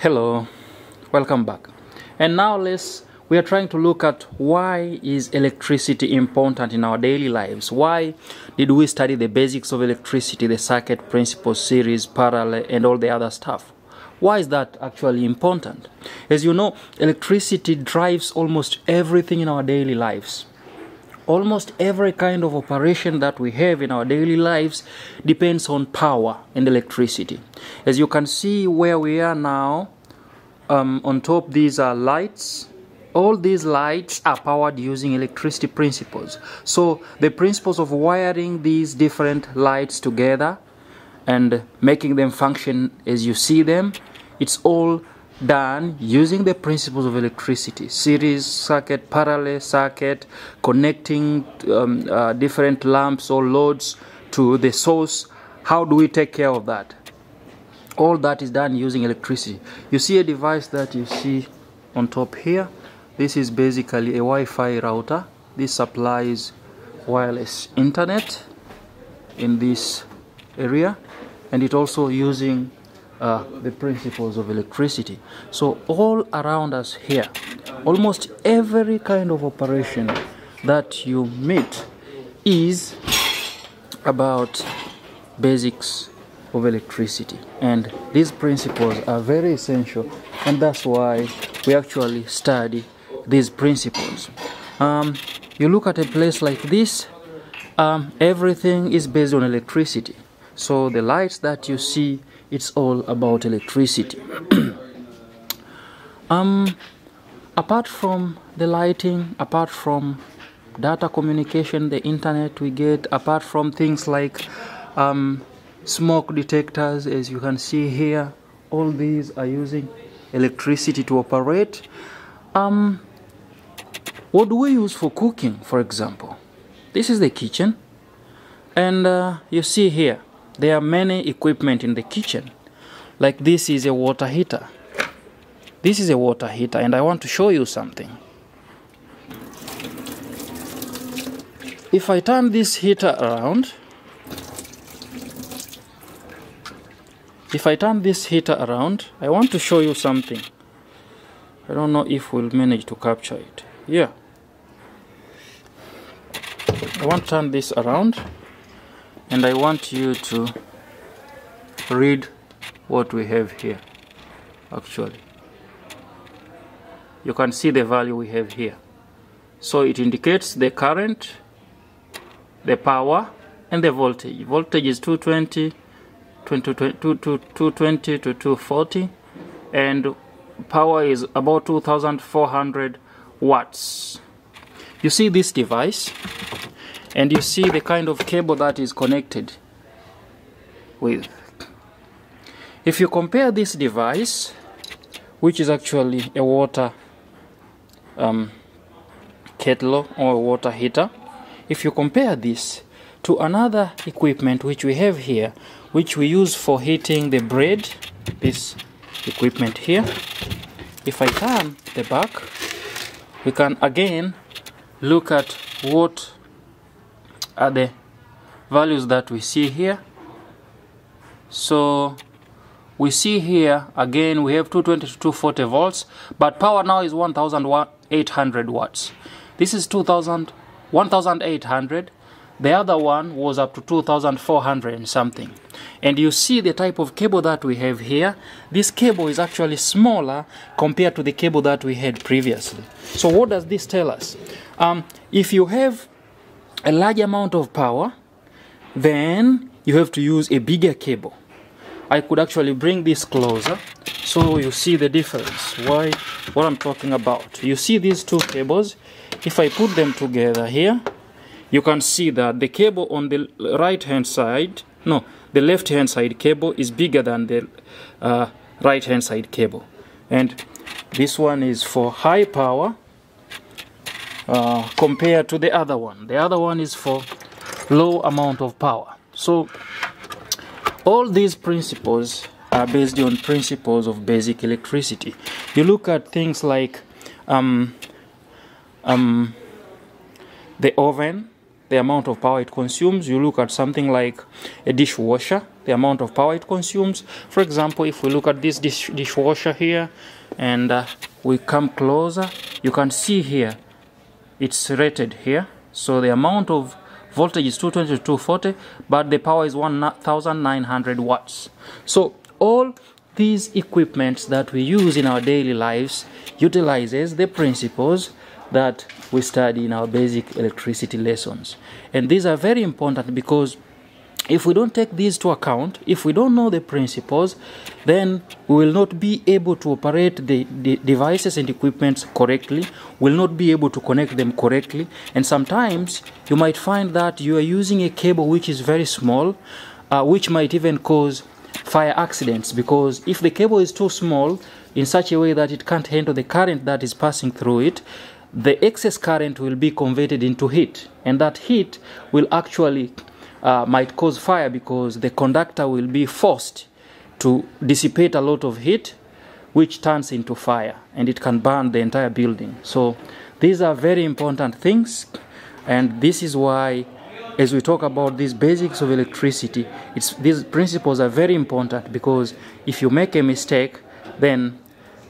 hello welcome back. And now let's we are trying to look at why is electricity important in our daily lives? Why did we study the basics of electricity the circuit principles series parallel and all the other stuff? Why is that actually important? As you know electricity drives almost everything in our daily lives almost every kind of operation that we have in our daily lives depends on power and electricity. As you can see where we are now, um, on top these are lights. All these lights are powered using electricity principles. So the principles of wiring these different lights together and making them function as you see them, it's all done using the principles of electricity. Series circuit parallel circuit connecting um, uh, different lamps or loads to the source. How do we take care of that? All that is done using electricity. You see a device that you see on top here. This is basically a Wi-Fi router. This supplies wireless internet in this area. And it also using uh, the principles of electricity. So, all around us here, almost every kind of operation that you meet is about basics of electricity, and these principles are very essential, and that's why we actually study these principles. Um, you look at a place like this, um, everything is based on electricity. So, the lights that you see it's all about electricity. um, apart from the lighting, apart from data communication, the internet we get, apart from things like um, smoke detectors, as you can see here, all these are using electricity to operate. Um, what do we use for cooking, for example? This is the kitchen, and uh, you see here there are many equipment in the kitchen. Like this is a water heater. This is a water heater and I want to show you something. If I turn this heater around, if I turn this heater around, I want to show you something. I don't know if we'll manage to capture it. Yeah. I want to turn this around and I want you to read what we have here actually. You can see the value we have here. So it indicates the current the power and the voltage. Voltage is 220 220 to 240 and power is about 2400 watts. You see this device and you see the kind of cable that is connected with. If you compare this device, which is actually a water um, kettle or a water heater, if you compare this to another equipment which we have here, which we use for heating the bread, this equipment here, if I turn the back, we can again look at what are the values that we see here. So we see here again we have 220 to 240 volts but power now is 1800 watts. This is 2000 1800 the other one was up to 2400 and something. And you see the type of cable that we have here. This cable is actually smaller compared to the cable that we had previously. So what does this tell us? Um, if you have a large amount of power, then you have to use a bigger cable. I could actually bring this closer so you see the difference. Why? What I'm talking about. You see these two cables? If I put them together here, you can see that the cable on the right hand side, no, the left hand side cable is bigger than the uh, right hand side cable. And this one is for high power uh, compared to the other one. The other one is for low amount of power. So all these principles are based on principles of basic electricity. You look at things like um, um, the oven, the amount of power it consumes. You look at something like a dishwasher, the amount of power it consumes. For example, if we look at this dish, dishwasher here and uh, we come closer, you can see here it's rated here. So the amount of voltage is 220 to 240, but the power is 1900 watts. So all these equipments that we use in our daily lives utilizes the principles that we study in our basic electricity lessons. And these are very important because if we don't take these to account, if we don't know the principles, then we will not be able to operate the, the devices and equipments correctly, we will not be able to connect them correctly, and sometimes you might find that you are using a cable which is very small, uh, which might even cause fire accidents because if the cable is too small in such a way that it can't handle the current that is passing through it, the excess current will be converted into heat, and that heat will actually uh, might cause fire because the conductor will be forced to dissipate a lot of heat, which turns into fire, and it can burn the entire building. So these are very important things, and this is why. As we talk about these basics of electricity, it's, these principles are very important because if you make a mistake, then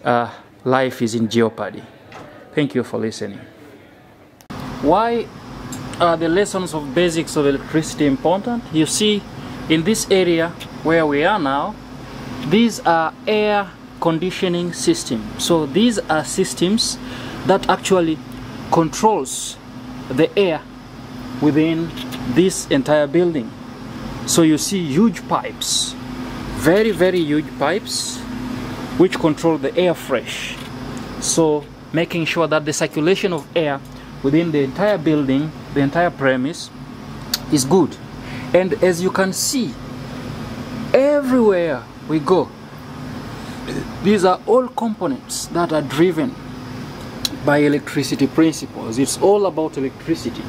uh, life is in jeopardy. Thank you for listening. Why are the lessons of basics of electricity important? You see, in this area where we are now, these are air conditioning systems. So these are systems that actually controls the air within this entire building. So you see huge pipes, very, very huge pipes, which control the air fresh. So making sure that the circulation of air within the entire building, the entire premise, is good. And as you can see, everywhere we go, these are all components that are driven by electricity principles. It's all about electricity.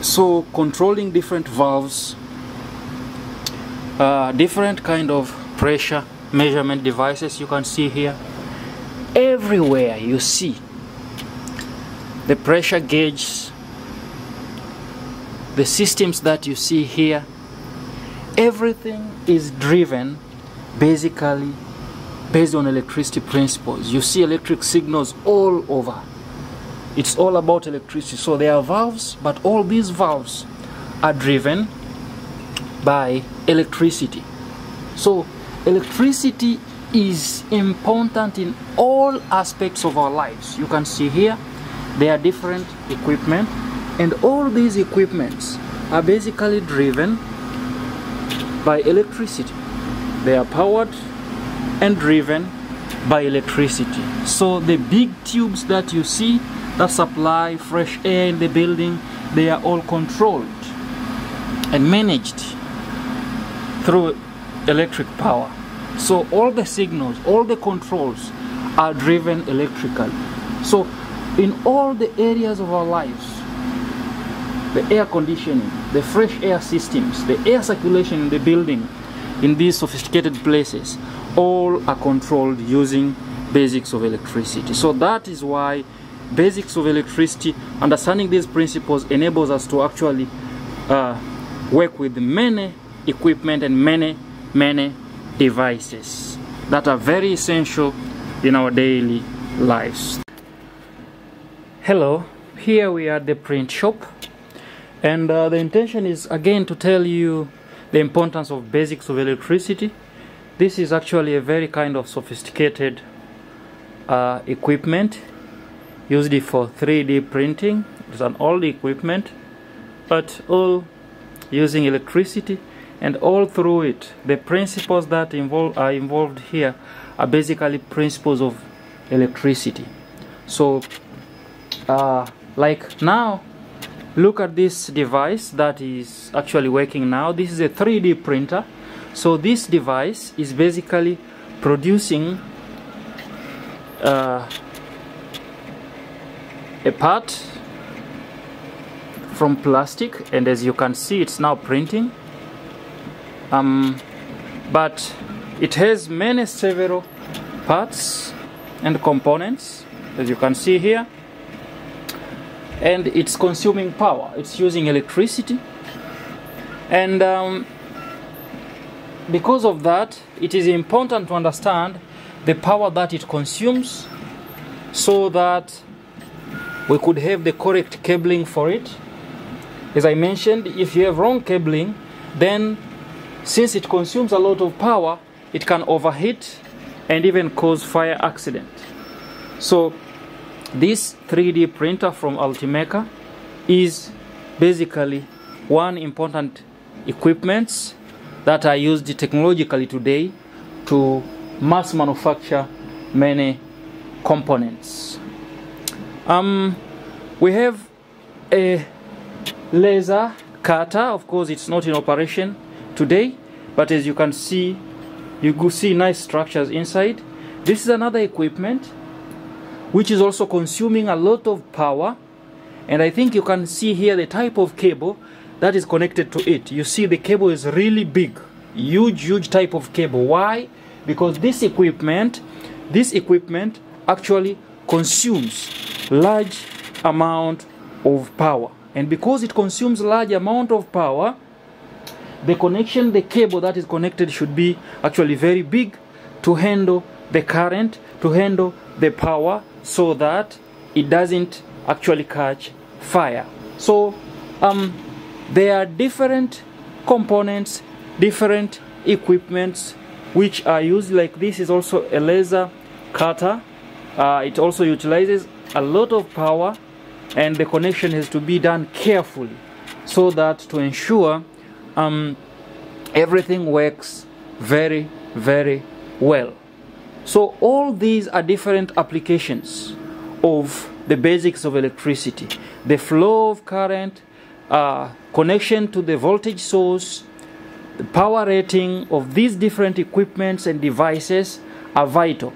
So controlling different valves, uh, different kind of pressure measurement devices you can see here. Everywhere you see the pressure gauge, the systems that you see here, everything is driven basically based on electricity principles. You see electric signals all over. It's all about electricity. So there are valves, but all these valves are driven by electricity. So electricity is important in all aspects of our lives. You can see here there are different equipment and all these equipments are basically driven by electricity. They are powered and driven by electricity. So the big tubes that you see that supply fresh air in the building they are all controlled and managed through electric power. So all the signals all the controls are driven electrically. So in all the areas of our lives the air conditioning, the fresh air systems, the air circulation in the building, in these sophisticated places, all are controlled using basics of electricity. So that is why basics of electricity, understanding these principles enables us to actually uh, work with many equipment and many, many devices that are very essential in our daily lives. Hello, here we are at the print shop and uh, the intention is again to tell you the importance of basics of electricity. This is actually a very kind of sophisticated uh, equipment used for 3D printing. It's an old equipment but all using electricity and all through it the principles that involve, are involved here are basically principles of electricity. So uh, like now look at this device that is actually working now. This is a 3d printer. So this device is basically producing uh, a part from plastic. And as you can see it's now printing. Um, but it has many several parts and components. As you can see here and it's consuming power it's using electricity and um, because of that, it is important to understand the power that it consumes so that we could have the correct cabling for it. As I mentioned, if you have wrong cabling, then since it consumes a lot of power, it can overheat and even cause fire accident. So this 3D printer from Ultimaker is basically one important equipment that are used technologically today to mass manufacture many components. Um, we have a laser cutter. Of course, it's not in operation today, but as you can see, you could see nice structures inside. This is another equipment which is also consuming a lot of power. And I think you can see here the type of cable that is connected to it. You see the cable is really big, huge, huge type of cable. Why? Because this equipment, this equipment actually consumes large amount of power. And because it consumes large amount of power, the connection, the cable that is connected should be actually very big to handle the current, to handle the power so that it doesn't actually catch fire. So um, there are different components, different equipments which are used like this is also a laser cutter. Uh, it also utilizes a lot of power and the connection has to be done carefully so that to ensure um, everything works very very well so all these are different applications of the basics of electricity the flow of current uh, connection to the voltage source the power rating of these different equipments and devices are vital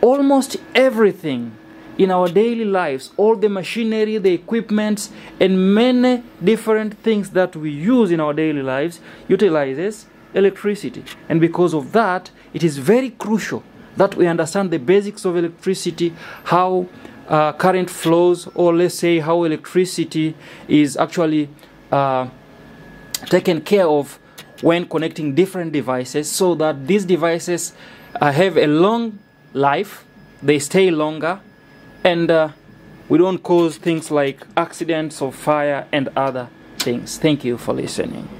almost everything in our daily lives, all the machinery, the equipments, and many different things that we use in our daily lives utilizes electricity. And because of that, it is very crucial that we understand the basics of electricity, how uh, current flows, or let's say how electricity is actually uh, taken care of when connecting different devices so that these devices uh, have a long life, they stay longer, and uh, we don't cause things like accidents of fire and other things. Thank you for listening.